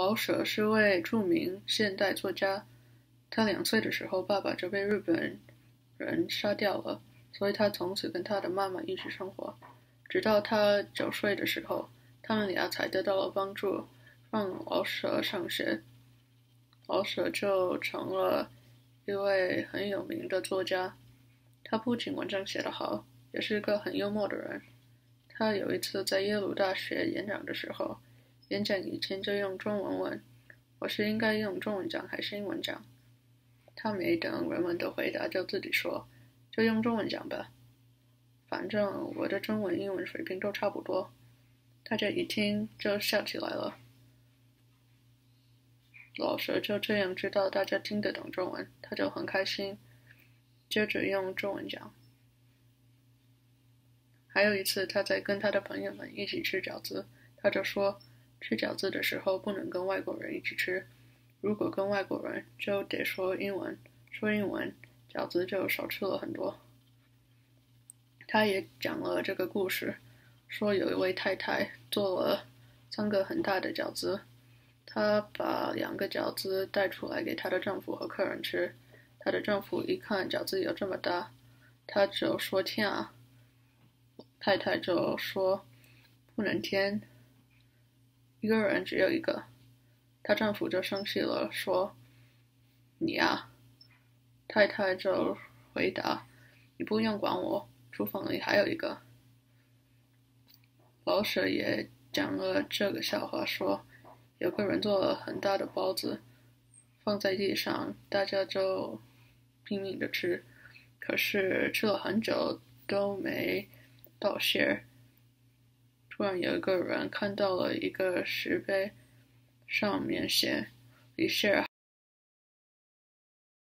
老舍是位著名现代作家。他两岁的时候，爸爸就被日本人杀掉了，所以他从此跟他的妈妈一起生活，直到他九岁的时候，他们俩才得到了帮助，让老舍上学。老舍就成了一位很有名的作家。他不仅文章写得好，也是个很幽默的人。他有一次在耶鲁大学演讲的时候，演讲以前就用中文问：“我是应该用中文讲还是英文讲？”他没等人们的回答，就自己说：“就用中文讲吧，反正我的中文、英文水平都差不多。”大家一听就笑起来了。老蛇就这样知道大家听得懂中文，他就很开心，接着用中文讲。还有一次，他在跟他的朋友们一起吃饺子，他就说：“吃饺子的时候不能跟外国人一起吃。”如果跟外国人，就得说英文，说英文，饺子就少吃了很多。他也讲了这个故事，说有一位太太做了三个很大的饺子，她把两个饺子带出来给她的丈夫和客人吃。她的丈夫一看饺子有这么大，他就说天啊！太太就说不能添，一个人只有一个。她丈夫就生气了，说：“你呀。”太太就回答：“你不用管我，厨房里还有一个。”老舍也讲了这个笑话，说：“有个人做了很大的包子，放在地上，大家就拼命的吃，可是吃了很久都没到馅儿。突然有一个人看到了一个石碑。”上面写李谢尔。